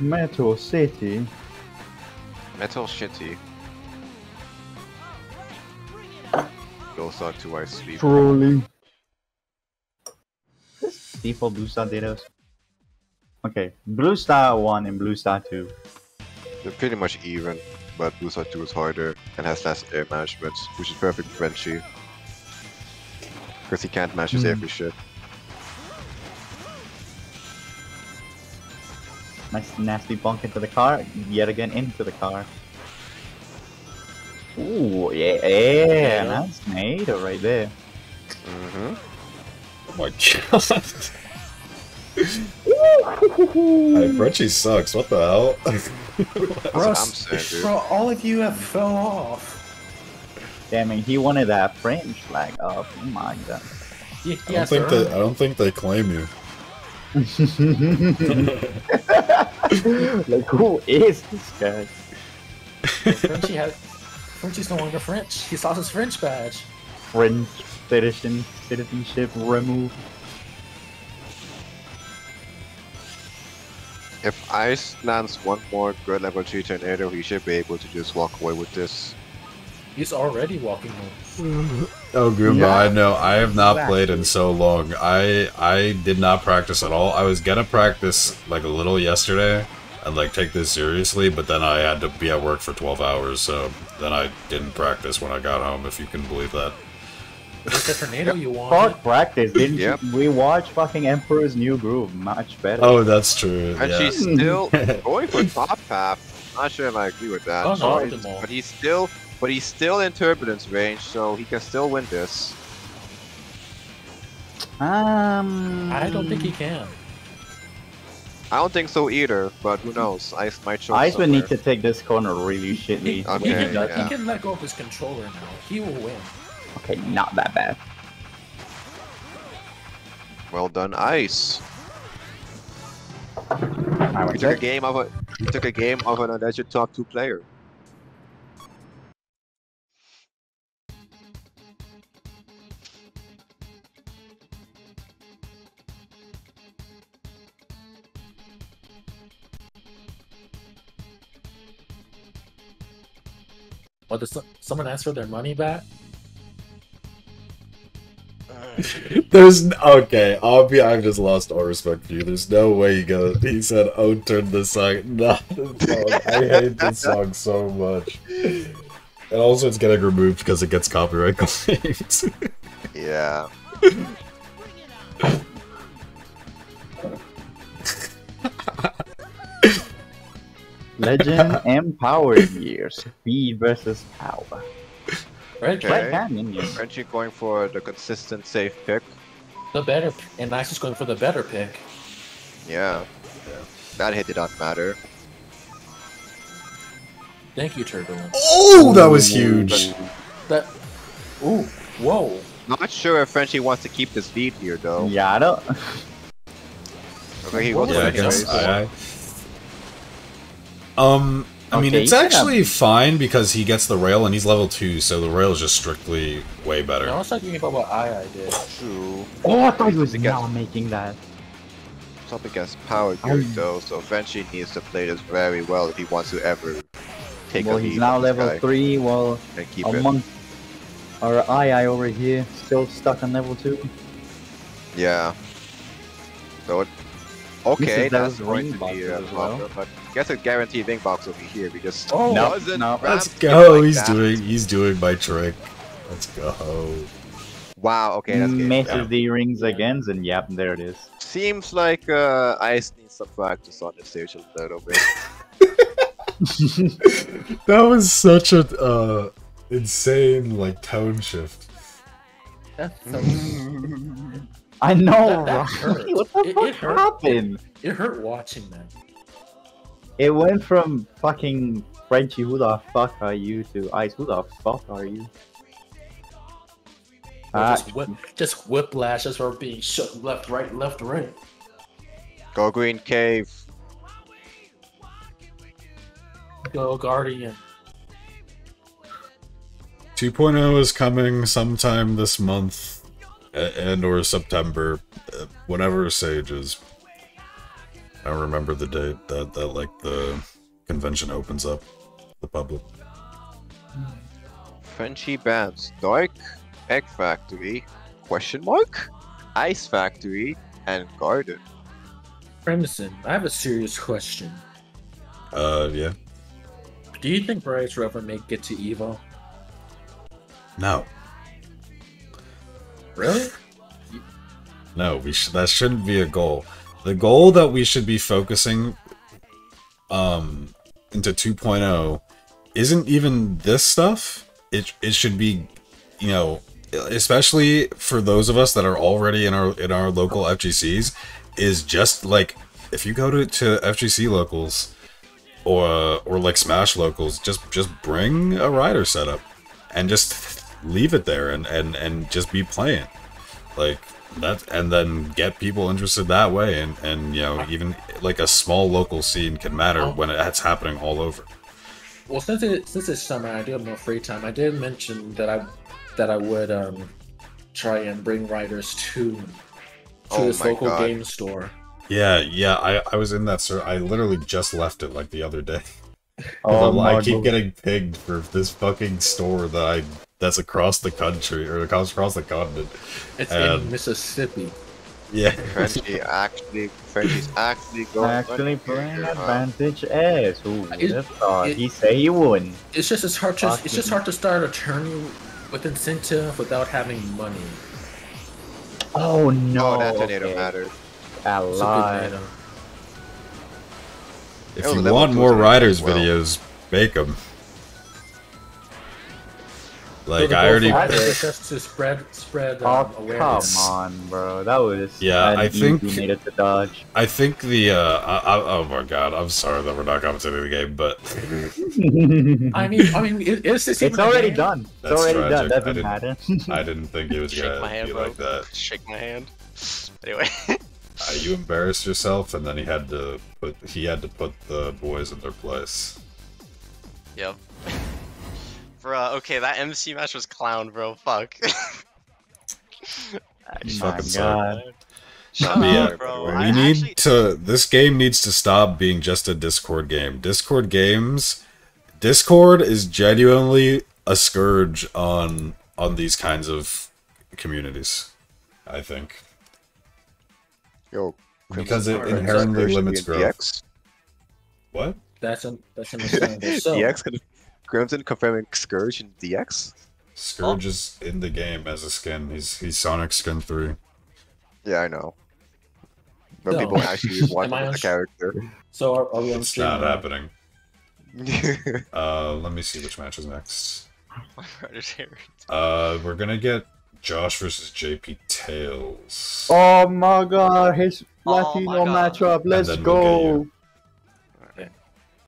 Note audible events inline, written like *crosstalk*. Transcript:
Metro City. Metal City. Goes on to our sleep. Truly. Default Blue Star datas. Okay, Blue Star 1 and Blue Star 2. They're pretty much even, but Blue Star 2 is harder and has less air management, which is perfect for Frenchy. Because he can't manage his air Hmm. free shit. Nice nasty bunk into the car. Yet again into the car. Ooh, yeah, yeah, nice NATO right there. Mm-hmm. Oh my *laughs* god. hey, Frenchy sucks. What the hell? *laughs* That's saying. Bro, all of you have fell off. Damn it, he wanted that French flag up. Oh my god. He, I don't has think they. I don't think they claim you. *laughs* like, who is this guy? it. Frenchy has. Frenchy's no longer French. He lost his French badge. French citizen, citizenship removed. If Ice lands one more good level 3 tornado, he should be able to just walk away with this. He's already walking home. Oh, Goomba, Yeah. I know. I have not Exactly. played in so long. I I did not practice at all. I was gonna practice like a little yesterday and like take this seriously, but then I had to be at work for twelve hours, so then I didn't practice when I got home. If you can believe that. It's the tornado you wanted. Fuck practice, didn't Yep. you? We watched fucking Emperor's New Groove, much better. Oh, that's true. And yeah. she's still *laughs* going for top half. Not sure if I agree with that. Oh, no, choice, but he's still, but he's still in turbulence range, so he can still win this. Um, I don't think he can. I don't think so either, but who knows? Ice might show. Ice would need to take this corner really shitly. He, Okay, he, can, yeah. he can let go of his controller now. He will win. Okay, not that bad. Well done, Ice. I You was took a game of a, you took a game of an alleged top two player. What does someone ask for their money back? *laughs* There's okay. I'll be. I've just lost all respect for you. There's no way he goes. He said, "Oh, turn the song." Not the song. I hate this song so much. And also, it's getting removed because it gets copyright claims. *laughs* Yeah. Legend *laughs* and Power Gear. Speed versus power. Right? Okay. Right hand minion. Frenchy going for the consistent safe pick. The better, and Max is going for the better pick. Yeah. That hit did not matter. Thank you, Turbulence. oh, that was huge. That. Ooh, whoa. Not sure if Frenchy wants to keep this lead here though. Yeah, I don't. Okay, he goes Yeah, for Yeah, the against choice. I. Um, I mean, it's you can have- actually fine because he gets the rail and he's level two, so the rail is just strictly way better. I better. was talking about what I I did. True. Oh, I thought he was Against- not making that. It's up against power gear Um, though, so Frenchy needs to play this very well if he wants to ever take Well, a lead he's now level guy 3, well, and keep a it. monk. Our II over here, still stuck on level 2. Yeah. So it, okay, that's right going to be a as well. blocker, but I guess a guaranteed ring box over here because Oh, No, doesn't no. Let's go. like he's that? doing. He's doing my trick. Let's go. Wow. Okay, that's game. Messes Yeah. the rings again, and yep, there it is. Seems like uh, Ice needs some practice on the stage a little bit. *laughs* *laughs* That was such a uh, insane like tone shift. That, I know, That- that right? hurt. What the It- fuck it hurt. happened? it hurt watching that. It went from fucking Frenchy, who the fuck are you, to Ice, who the fuck are you? Ah, just, whip, just whiplashes are being shook left, right, left, right. Go Green Cave. Go Guardian. 2.0 is coming sometime this month, and or September, uh, whenever Sage is. I don't remember the date that that like the convention opens up the public. Frenchy bans Dark, Egg Factory, question mark, Ice Factory, and Garden. Crimson, I have a serious question. Uh, yeah. Do you think Bryce will ever make it to Evo? No, Really? no, we sh- that shouldn't be a goal. The goal that we should be focusing um into 2.0 isn't even this stuff. It it should be, you know, especially for those of us that are already in our in our local FGCs, is just like if you go to to FGC locals or or like Smash locals, just just bring a rider setup and just leave it there and and and just be playing like that and then get people interested that way and and you know even like a small local scene can matter when it's happening all over Well, since it since it's summer, I do have more free time. I did mention that I that I would um try and bring riders to to Oh this local God. game store. yeah yeah i i was in that sir i literally just left it like the other day *laughs* Oh i keep getting pigged for this fucking store that i that's across the country or across across the continent It's Um, in Mississippi. yeah Frenchy actually, Frenchy's actually going. Actually playing here, huh? advantage S. Who would It- have thought? it- he say he wouldn't. It's just it's hard to it's just hard to start a tourney with incentive without having money. Oh no. Oh, that tornado okay. mattered. A It's lot. if you want more riders well. videos make them So like the i already for Riders is just to spread spread Oh um, come on, bro. That was Yeah, an I easy think- needed to dodge. I think the uh, I, I, oh my god, I'm sorry that we're not commentating the game, but *laughs* I mean, I mean, it, it's, it's, it's even a already done. It's That's already done. tragic. I Doesn't didn't- matter. *laughs* I didn't think it was Shake gonna my hand, be bro. like that. Shake my hand. *laughs* Anyway, Uh, you embarrassed yourself, and then he had to put he had to put the boys in their place. yep. Bro, okay, that MC match was clown, bro. Fuck. *laughs* You My fucking. God. Shut But yeah, up, bro. we I need actually- to. This game needs to stop being just a Discord game. Discord games, Discord is genuinely a scourge on on these kinds of communities. I think Yo, because it inherently limits being growth. DX. What? That's un, that's understandable. *laughs* So, DX con- Crimson confirming Scourge in DX. Scourge is in the game as a skin. He's he's Sonic Skin three. Yeah, I know. But No. people actually *laughs* just want Am I the on- character. so are, are we on It's stream? not now? happening. *laughs* Uh, let me see which match is next. *laughs* Uh, we're gonna get Josh versus JP Tails. Oh my god, his Oh Latino my God. matchup. Let's then we'll get go. you.